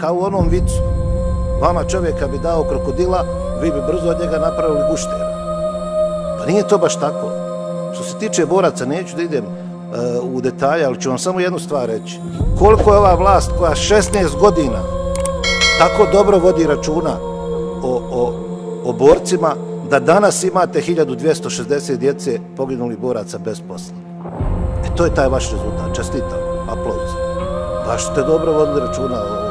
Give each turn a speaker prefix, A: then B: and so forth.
A: Kao u onom vicu. Vama čovjeka bi dao krokodila, vi bi brzo od njega napravili guštera. Pa nije to baš tako. Što se tiče boraca, neću da idem uh, u detalje, ali ću vam samo jednu stvar reći. Koliko je ova vlast koja 16 godina tako dobro vodi računa o, o, o borcima, da danas imate 1260 djece poginuli boraca bez posla. E to je taj vaš rezultat. Čestitam. Aplauz baš ste dobro vodili računa o